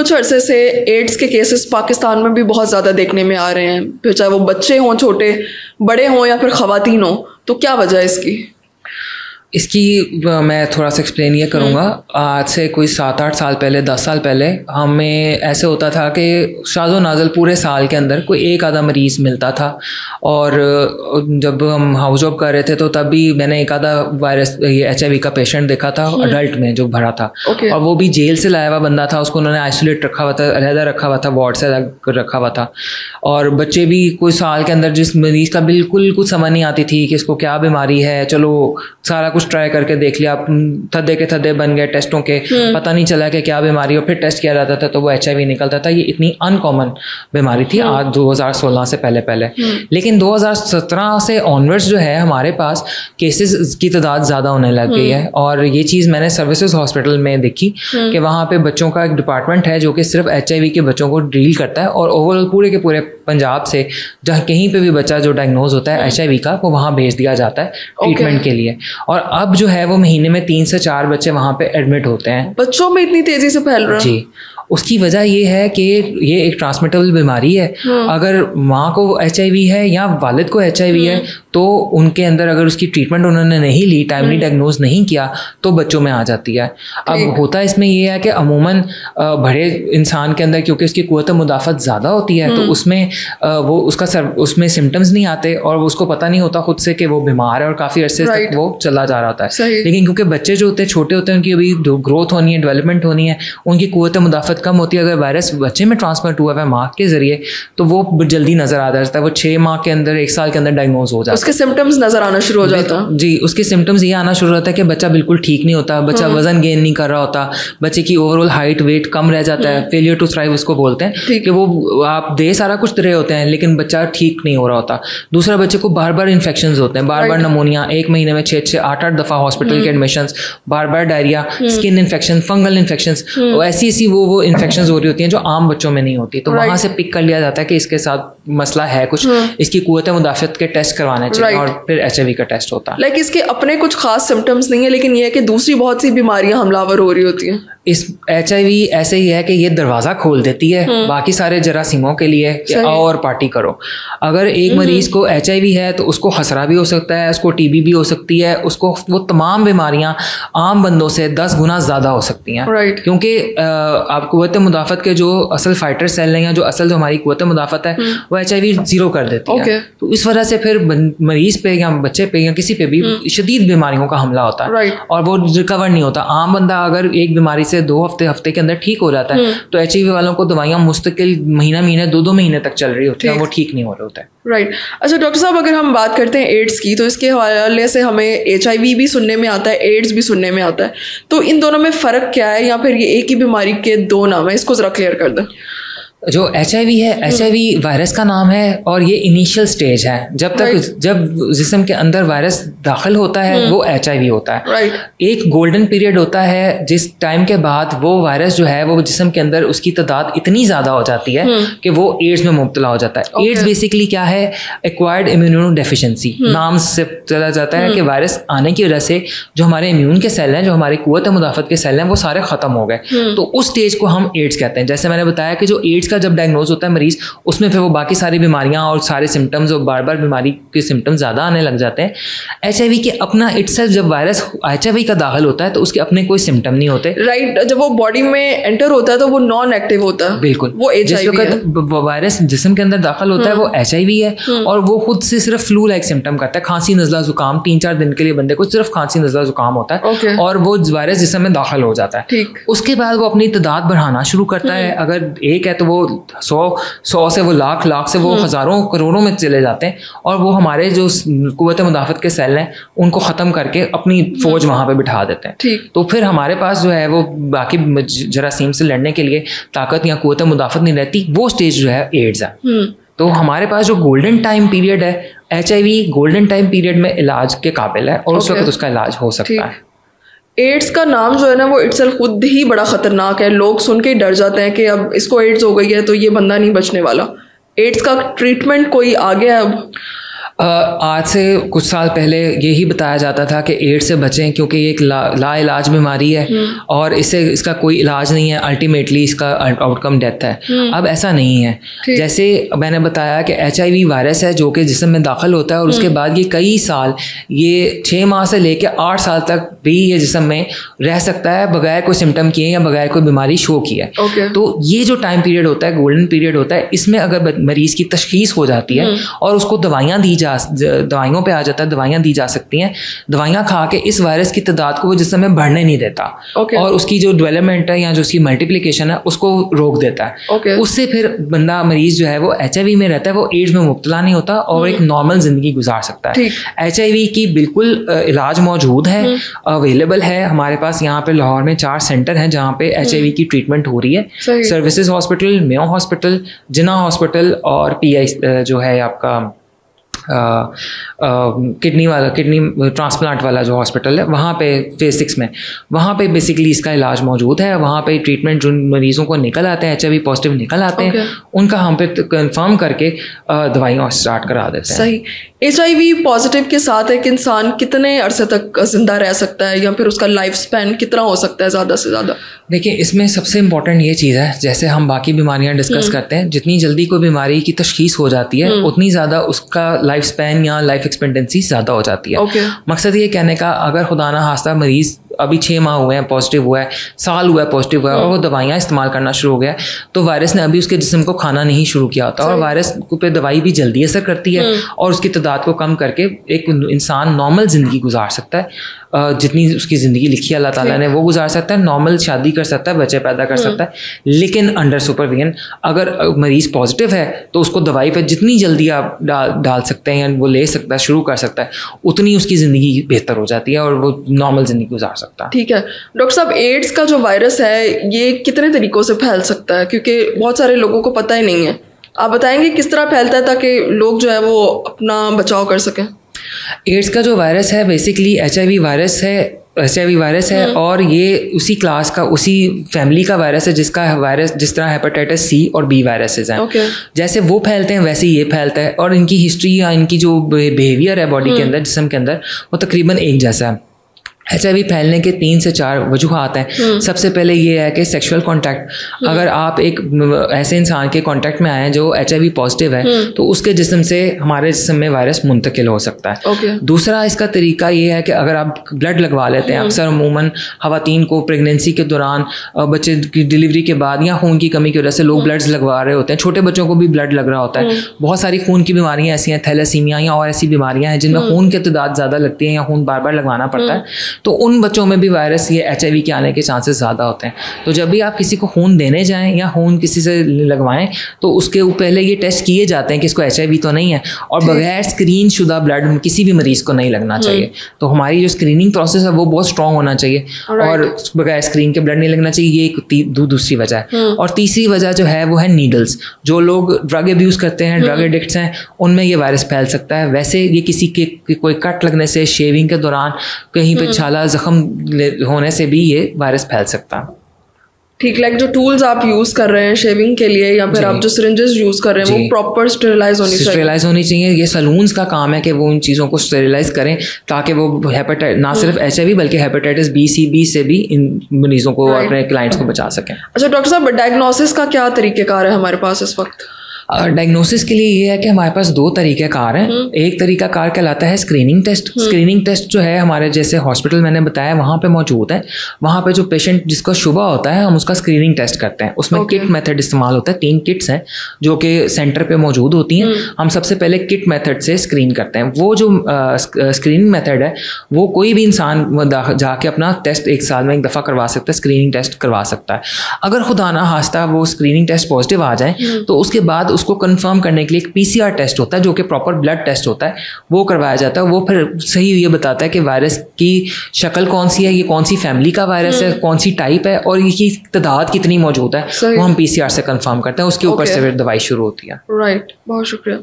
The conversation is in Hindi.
कुछ अरसे से एड्स के केसेस पाकिस्तान में भी बहुत ज़्यादा देखने में आ रहे हैं। फिर चाहे वो बच्चे हों, छोटे, बड़े हों या फिर ख़वातीन हों तो क्या वजह है इसकी? इसकी मैं थोड़ा सा एक्सप्लेन ये करूँगा। आज से कोई सात आठ साल पहले दस साल पहले हमें ऐसे होता था कि शाजो नाजल पूरे साल के अंदर कोई एक आधा मरीज़ मिलता था। और जब हम हाउस जॉब कर रहे थे तो तब भी मैंने एक आधा वायरस ये एचआईवी का पेशेंट देखा था अडल्ट हम्म। में जो भरा था। okay. और वो भी जेल से लाया हुआ बंदा था उसको उन्होंने आइसोलेट रखा हुआ था अलहदा रखा हुआ था वार्ड से रखा हुआ था। और बच्चे भी कोई साल के अंदर जिस मरीज़ का बिल्कुल कुछ समझ नहीं आती थी कि इसको क्या बीमारी है चलो सारा कुछ ट्राई करके देख लिया थदे के थदे बन गए टेस्टों के हम्म। पता नहीं चला कि क्या बीमारी हो फिर टेस्ट किया जाता था तो वो एच निकलता था ये इतनी अनकॉमन बीमारी थी हम्म। आज 2016 से पहले पहले हम्म। लेकिन 2017 से ऑनवर्ड्स जो है हमारे पास केसेस की तादाद ज़्यादा होने लग गई है और ये चीज़ मैंने सर्विसेज़ हॉस्पिटल में देखी कि वहाँ पे बच्चों का एक डिपार्टमेंट है जो कि सिर्फ़ एचआईवी के बच्चों को डील करता है और ओवरऑल पूरे के पूरे पंजाब से जहाँ कहीं पे भी बच्चा जो डायग्नोज होता है एचआईवी का वो वहाँ भेज दिया जाता है ट्रीटमेंट के लिए। और अब जो है वो महीने में तीन से चार बच्चे वहाँ पे एडमिट होते हैं। बच्चों में इतनी तेज़ी से फैल रहा है। जी। उसकी वजह ये है कि ये एक ट्रांसमिटेबल बीमारी है। हाँ। अगर माँ को एचआईवी है या वालिद को एचआईवी है हाँ। तो उनके अंदर अगर उसकी ट्रीटमेंट उन्होंने नहीं ली टाइमली डायग्नोज हाँ। नहीं किया तो बच्चों में आ जाती है। अब होता इसमें यह है कि अमूमन बड़े इंसान के अंदर क्योंकि उसकी कुत मुदाफ़त ज़्यादा होती है तो उसमें वो उसका सर उसमें सिम्टम्स नहीं आते और उसको पता नहीं होता खुद से कि वो बीमार है और काफ़ी अरसे तक वो चला जा रहा होता है। लेकिन क्योंकि बच्चे जो होते हैं छोटे होते हैं उनकी अभी ग्रोथ होनी है डेवलपमेंट होनी है उनकी कुत मुदाफ़त कम होती है अगर वायरस बच्चे में ट्रांसमिट हुआ है माँ के ज़रिए तो वो जल्दी नज़र आ जाता है। वो छः माह के अंदर एक साल के अंदर डायग्नोज हो जाता है उसके सिम्टम्स नज़र आना शुरू हो जाता है। जी उसके सिम्टम्स ये आना शुरू होता है कि बच्चा बिल्कुल ठीक नहीं होता बच्चा हाँ। वज़न गेन नहीं कर रहा होता बच्चे की ओवरऑल हाइट वेट कम रह जाता है फेलियर टू थ्राइव उसको बोलते हैं कि वो आप दे सारा कुछ रहे होते हैं लेकिन बच्चा ठीक नहीं हो रहा होता। दूसरा बच्चे को बार बार इन्फेक्शन होते हैं बार बार नमोनिया एक महीने में छः छः आठ आठ दफ़ा हॉस्पिटल के एडमिशन बार बार diarrhoea skin infection fungal infection ऐसी ऐसी वो वो इन्फेक्शन हो रही होती हैं जो आम बच्चों में नहीं होती तो right. वहाँ से पिक कर लिया जाता है कि इसके साथ मसला है कुछ hmm. इसकी कुत मुदाफ़त के टेस्ट करवाने चाहिए right. और फिर एचएवी का टेस्ट होता है like लाइक इसके अपने कुछ खास सिम्टम्स नहीं है लेकिन ये है कि दूसरी बहुत सी बीमारियाँ हमलावर हो रही होती हैं इस एच ऐसे ही है कि ये दरवाज़ा खोल देती है हाँ। बाकी सारे जरासीमों के लिए कि और पार्टी करो अगर एक हम्म। मरीज़ को एचआईवी है तो उसको खसरा भी हो सकता है उसको टीबी भी हो सकती है उसको वो तमाम बीमारियाँ आम बंदों से दस गुना ज़्यादा हो सकती हैं right. क्योंकि आप कुत मुदाफ़त के जो असल फाइटर सेल हैं या जो असल जो हमारी कुत मुदाफ़त है हम्म। वो एच ज़ीरो कर देती okay. है तो इस वजह से फिर मरीज़ पे या बच्चे पे या किसी पे भी हम्म। शदीद बीमारियों का हमला होता है और वो रिकवर नहीं होता आम बंदा अगर एक बीमारी से दो हफ़्ते हफ़्ते के अंदर ठीक हो जाता है। हम्म। तो एच वालों को दवाइयाँ मुस्तकिल महीना महीने दो दो महीने तक चल रही होती है वो ठीक। नहीं हो रहा होता। है राइट right. अच्छा डॉक्टर साहब अगर हम बात करते हैं एड्स की तो इसके हवाले से हमें एचआईवी भी सुनने में आता है एड्स भी सुनने में आता है। तो इन दोनों में फ़र्क क्या है या फिर ये एक ही बीमारी के दो नाम है? इसको ज़रा क्लियर कर दें। जो एचआईवी है एचआईवी वायरस का नाम है और ये इनिशियल स्टेज है जब तक right. जब जिसम के अंदर वायरस दाखिल होता है hmm. वो एचआईवी होता है right. एक गोल्डन पीरियड होता है जिस टाइम के बाद वो वायरस जो है वो जिसम के अंदर उसकी तादाद इतनी ज़्यादा हो जाती है hmm. कि वो एड्स में मुबतला हो जाता है एड्स okay. बेसिकली क्या है एक्वायर्ड इम्यूनो डेफिशिएंसी नाम से चला जाता है hmm. कि वायरस आने की वजह से जो हमारे इम्यून के सेल हैं जो हमारे कुत मुदाफ़त के सेल हैं वो सारे ख़त्म हो गए. तो उस स्टेज को हम एड्स कहते हैं जैसे मैंने बताया कि जो एड्स का जब डायग्नोज होता है मरीज़ उसमें फिर वो बाकी सारी बीमारियाँ और सारे सिम्टम्स और बार बार बीमारी के सिम्टम्स ज़्यादा आने लग जाते हैं। एचआईवी के अपना इट्स जब वायरस एचआईवी का दाखिल होता है तो उसके अपने कोई सिम्टम नहीं होते। राइट right, जब वो बॉडी में एंटर होता है तो वो नॉन एक्टिव होता है। बिल्कुल। वो एच वायरस जिसम के अंदर दाखिल होता है वो एच हम्म। है हम्म। और वो खुद से सिर्फ़ फ्लू लाइक सिम्टम करता है। खांसी नजला जुकाम तीन चार दिन के लिए बंदे को सिर्फ़ खांसी नजला जुकाम होता है और वो वायरस जिसम में दाखिल हो जाता है। उसके बाद वो अपनी तादाद बढ़ाना शुरू करता है। हम्म। अगर एक है तो वो सौ सौ से वो लाख लाख से वो हम्म। हज़ारों करोड़ों में चले जाते हैं और वो हमारे जो कुत मुदाफ़त के सेल हैं उनको ख़त्म करके अपनी फ़ौज वहाँ पर बिठा देते हैं। तो फिर हमारे पास जो है वो बाकी जरासीम से लड़ने के लिए ताकत या कुत मुदाफ़त नहीं रहती वो स्टेज जो है एड्स है। हम्म। तो हमारे पास जो गोल्डन टाइम पीरियड है एचआईवी गोल्डन टाइम पीरियड में इलाज के काबिल है और उस वक्त उसका इलाज हो सकता है। एड्स का नाम जो है ना, वो इट्सल खुद ही बड़ा ख़तरनाक है। लोग सुन के डर जाते हैं कि अब इसको एड्स हो गई है तो ये बंदा नहीं बचने वाला। एड्स का ट्रीटमेंट कोई आ गया है अब? आज से कुछ साल पहले यही बताया जाता था कि एड्स से बचें क्योंकि ये एक ला, इलाज बीमारी है हम्म। और इससे इसका कोई इलाज नहीं है अल्टीमेटली इसका आउटकम डेथ है हम्म। अब ऐसा नहीं है जैसे मैंने बताया कि एचआईवी वायरस है जो कि जिसम में दाखिल होता है और उसके हम्म। बाद ये कई साल ये छः माह से लेकर आठ साल तक भी ये जिसम में रह सकता है बगैर कोई सिम्टम किए या बगैर कोई बीमारी शो की है तो ये जो टाइम पीरियड होता है गोल्डन पीरियड होता है इसमें अगर मरीज़ की तशखीस हो जाती है और उसको दवाइयाँ दी जा जा दवाइयों पे आ जाता है दवाइयाँ दी जा सकती हैं दवाइयाँ खा के इस वायरस की तादाद को वो जिसम में बढ़ने नहीं देता okay. और उसकी जो डेवलपमेंट है या जो उसकी मल्टीप्लीकेशन है उसको रोक देता है okay. उससे फिर बंदा मरीज़ जो है वो एचआईवी में रहता है वो एड्स में मुबतला नहीं होता और एक नॉर्मल। ज़िंदगी गुजार सकता है एच की बिल्कुल इलाज मौजूद है अवेलेबल हम्म। है हमारे पास यहाँ पे लाहौर में चार सेंटर हैं जहाँ पे एच हम्म। की ट्रीटमेंट हो रही है services hospital Mayo hospital Jinnah hospital और पी जो है आपका किडनी वाला किडनी ट्रांसप्लांट वाला जो हॉस्पिटल है वहाँ पे फ़ेज़ सिक्स में वहाँ पे बेसिकली इसका इलाज मौजूद है वहाँ पे ट्रीटमेंट जो मरीजों को निकल आते हैं एचआईवी पॉजिटिव निकल आते okay. हैं उनका हम पे कंफर्म करके दवाइयाँ स्टार्ट करा देते हैं सही एच पॉजिटिव के साथ एक इंसान कितने अरसे तक ज़िंदा रह सकता है या फिर उसका लाइफ स्पैन कितना हो सकता है ज़्यादा से ज़्यादा देखिए इसमें सबसे इम्पोर्टेंट ये चीज़ है जैसे हम बाकी बीमारियाँ डिस्कस हम्म। करते हैं जितनी जल्दी कोई बीमारी की तशखीस हो जाती है हम्म। उतनी ज़्यादा उसका लाइफ स्पैन या लाइफ एक्सपेंडेंसी ज़्यादा हो जाती है okay. मकसद ये कहने का अगर खुदा ना हास्ता मरीज़ अभी छः माह हुए हैं पॉजिटिव हुआ है साल हुआ है पॉजिटिव हुआ है और वो हम्म। दवाइयाँ इस्तेमाल करना शुरू हो गया तो वायरस ने अभी उसके जिसम को खाना नहीं शुरू किया होता और वायरस पे दवाई भी जल्दी असर करती है और उसकी तादाद को कम करके एक इंसान नॉर्मल ज़िंदगी गुजार सकता है। जितनी उसकी ज़िंदगी लिखी अल्लाह ताला ने वो गुजार सकता है नॉर्मल शादी कर सकता है बच्चे पैदा कर सकता है लेकिन अंडर सुपरविजन अगर मरीज़ पॉजिटिव है तो उसको दवाई पर जितनी जल्दी आप डाल डाल सकते हैं या वो ले सकता है शुरू कर सकता है उतनी उसकी ज़िंदगी बेहतर हो जाती है और वो नॉर्मल ज़िंदगी गुजार सकता है। ठीक है। डॉक्टर साहब एड्स का जो वायरस है ये कितने तरीक़ों से फैल सकता है? क्योंकि बहुत सारे लोगों को पता ही नहीं है। आप बताएँगे किस तरह फैलता है ताकि लोग जो है वो अपना बचाव कर सकें? एड्स का जो वायरस है बेसिकली एचआईवी वायरस है एचआईवी वायरस है हम्म। और ये उसी क्लास का उसी फैमिली का वायरस है जिसका वायरस जिस तरह हेपेटाइटिस सी और बी वायरसेस हैं। Okay. जैसे वो फैलते हैं वैसे ये फैलता है और इनकी हिस्ट्री या इनकी जो बिहेवियर है बॉडी के हम्म। अंदर जिसम के अंदर वो तकरीबन एक जैसा है। एच आई वी फैलने के तीन से चार वजूहत हैं। हम्म। सबसे पहले ये है कि सेक्सुअल कांटेक्ट हम्म। अगर आप एक ऐसे इंसान के कॉन्टैक्ट में आए हैं जो एच आई वी पॉजिटिव है हम्म। तो उसके जिसम से हमारे जिसम में वायरस मुंतकिल हो सकता है। दूसरा इसका तरीका ये है कि अगर आप ब्लड लगवा लेते हैं अक्सर अमूमन खातन को प्रेगनेंसी के दौरान बच्चे की डिलीवरी के बाद या खून की कमी की वजह से लोग ब्लड्स लगवा रहे होते हैं। छोटे बच्चों को भी ब्लड लग रहा होता है। बहुत सारी खून की बीमारियाँ ऐसी हैं थैलेसीमिया या और ऐसी बीमारियाँ हैं जिनमें खून की तादाद ज़्यादा लगती है या खून बार बार लगवाना पड़ता है। तो उन बच्चों में भी वायरस ये एचआईवी के आने के चांसेस ज़्यादा होते हैं। तो जब भी आप किसी को खून देने जाएँ या खून किसी से लगवाएँ तो उसके पहले ये टेस्ट किए जाते हैं कि इसको एचआईवी तो नहीं है और बगैर स्क्रीन शुदा ब्लड किसी भी मरीज़ को नहीं लगना चाहिए। हम्म। तो हमारी जो स्क्रीनिंग प्रोसेस है वो बहुत स्ट्रॉन्ग होना चाहिए और बगैर स्क्रीन के ब्लड नहीं लगना चाहिए ये एक दूसरी वजह है। हम्म। और तीसरी वजह जो है वो है नीडल्स जो लोग ड्रग अब्यूज़ करते हैं ड्रग एडिक्ट्स हैं उनमें ये वायरस फैल सकता है। वैसे ये किसी के कोई कट लगने से शेविंग के दौरान कहीं पे छाला जख्म होने से भी ये वायरस फैल सकता ठीक लाइक जो टूल्स आप यूज़ कर रहे हैं शेविंग के लिए या फिर आप जो सिरिंजेस यूज़ कर रहे हैं वो प्रॉपर स्टेरिलाइज होनी चाहिए। स्टेरिलाइज होनी चाहिए ये सलून्स का काम है कि वो उन चीज़ों को स्टेरिलाइज करें ताकि वो हेपेटाइट ना सिर्फ़ एच हम्म। बल्कि हेपेटाइटिस बी सी बी से भी इन मरीजों को अपने क्लाइंट्स को बचा सकें। अच्छा डॉक्टर साहब डायग्नोसिस का क्या तरीकेकार है हमारे पास इस वक्त? डायग्नोसिस के लिए ये है कि हमारे पास दो तरीके कार हैं। हम्म। एक तरीका कार कहलाता है स्क्रीनिंग टेस्ट स्क्रीनिंग टेस्ट जो है हमारे जैसे हॉस्पिटल मैंने बताया वहाँ पे मौजूद है। वहाँ पे जो पेशेंट जिसका शुबा होता है हम उसका स्क्रीनिंग टेस्ट करते हैं। उसमें किट मेथड इस्तेमाल होता है। तीन किट्स हैं जो कि सेंटर पे मौजूद होती हैं। हम्म। हम सबसे पहले किट मेथड से स्क्रीन करते हैं। वो जो स्क्रीनिंग मेथड है वो कोई भी इंसान जाके अपना टेस्ट एक साल में एक दफ़ा करवा सकता है स्क्रीनिंग टेस्ट करवा सकता है। अगर खुदा ना हास्ता वो स्क्रीनिंग टेस्ट पॉजिटिव आ जाए हम्म। तो उसके बाद उसको कंफर्म करने के लिए एक पीसीआर टेस्ट होता है जो कि प्रॉपर ब्लड टेस्ट होता है वो करवाया जाता है। वो फिर सही ये बताता है कि वायरस की शक्ल कौन सी है ये कौन सी फैमिली का वायरस है हम्म। कौन सी टाइप है और इसकी तादाद कितनी मौजूद है वो हम पीसीआर से कंफर्म करते हैं। उसके ऊपर से फिर दवाई शुरू होती है। राइट बहुत शुक्रिया।